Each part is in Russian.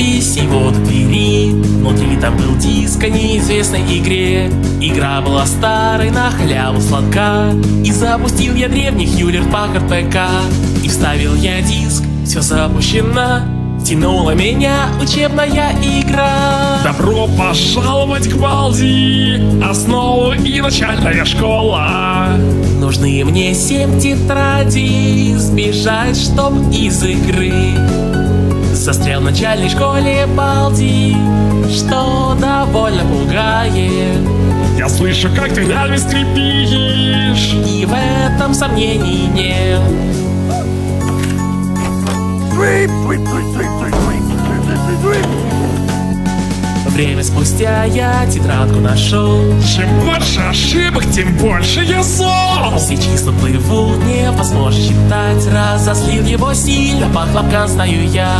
подпись его до двери Внутри там был диск о неизвестной игре. Игра была старой, на халяву сладка. И запустил я древних Юлер Паккард ПК И вставил я диск, все запущено. Тянула меня учебная игра. Добро пожаловать к Балди Основу и начальная школа. Нужны мне семь тетрадей Сбежать, чтоб из игры Застрял в начальной школе Балди Что довольно пугает. Я слышу, как ты нами скрипишь. И в этом сомнений нет. Время спустя я тетрадку нашел. Чем больше ошибок, тем больше я зол Числа плывут, невозможно считать. Разослил его сильно, по хлопкам знаю я.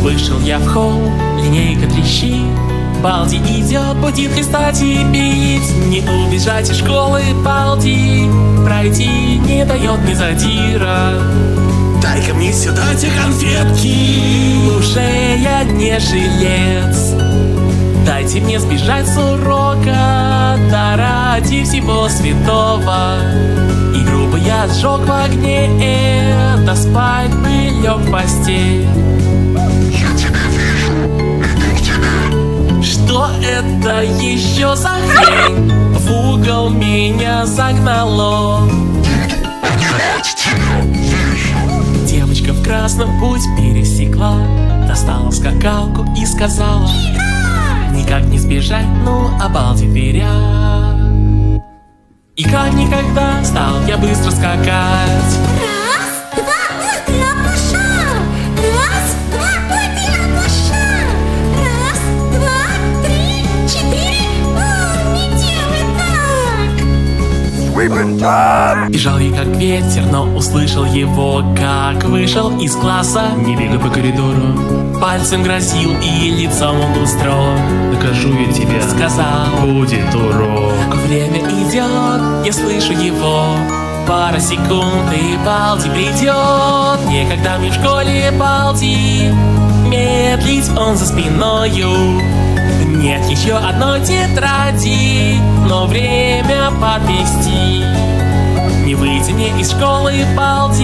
Вышел я в холл, линейка трещит. Балди идет, будет и бить Не убежать из школы, Балди. Пройти не дает мне задира. Дай-ка мне сюда те конфетки. Уже я не жилец Дайте мне сбежать с урока Да ради всего святого. Игру бы я сжег в огне Да спать бы лег в постель. Что это еще за хрень? В угол меня загнало. Девочка в красном путь пересекла Достала скакалку и сказала Никак не сбежать, ну обалдеть дверя И как никогда стал я быстро скакать так! Бежал я как ветер, но услышал его, как вышел из класса. Не бегай по коридору Пальцем грозил и лицом он был строг. Докажу я тебе Сказал, Будет урок. Время идет, я слышу его. Пара секунд и Балди придет. Некогда мне в школе Балди Медлить он за спиною. Нет еще одной тетради Но время подвести. Не выйти мне из школы Балди